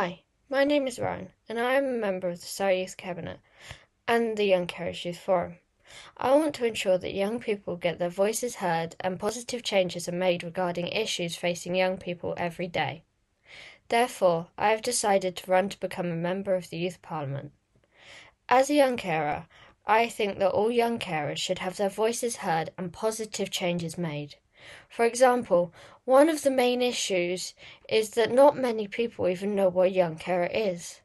Hi, my name is Rowen, and I am a member of the Youth Cabinet and the Young Carers Youth Forum. I want to ensure that young people get their voices heard and positive changes are made regarding issues facing young people every day. Therefore, I have decided to run to become a member of the Youth Parliament. As a young carer, I think that all young carers should have their voices heard and positive changes made. For example, one of the main issues is that not many people even know what a young carer is.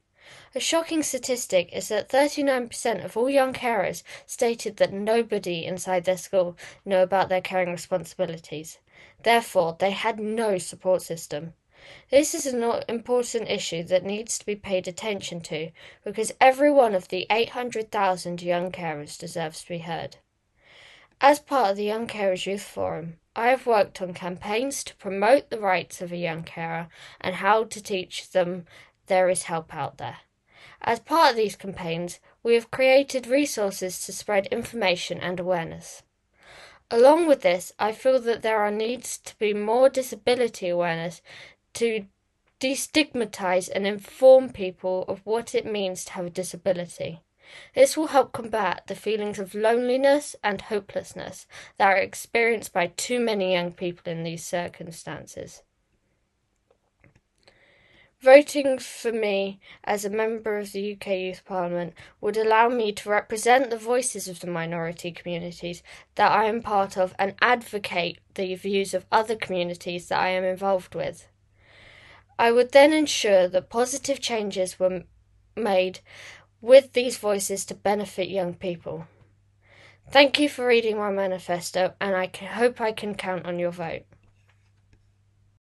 A shocking statistic is that 39% of all young carers stated that nobody inside their school knew about their caring responsibilities. Therefore, they had no support system. This is an important issue that needs to be paid attention to because every one of the 800,000 young carers deserves to be heard. As part of the Young Carers Youth Forum, I have worked on campaigns to promote the rights of a young carer and how to teach them there is help out there. As part of these campaigns, we have created resources to spread information and awareness. Along with this, I feel that there are needs to be more disability awareness to destigmatize and inform people of what it means to have a disability. This will help combat the feelings of loneliness and hopelessness that are experienced by too many young people in these circumstances. Voting for me as a member of the UK Youth Parliament would allow me to represent the voices of the minority communities that I am part of and advocate the views of other communities that I am involved with. I would then ensure that positive changes were made with these voices to benefit young people. Thank you for reading my manifesto, and I hope I can count on your vote.